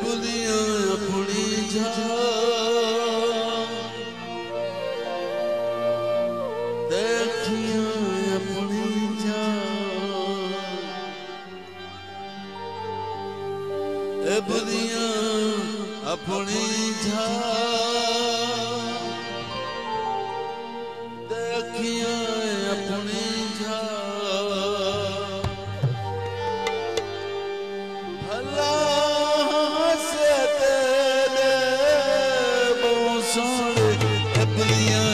পুলিয়া পুড়ি দেখিয়া পুড়ি এ পুলিয়া আপনি ঝা sorry, Epileon.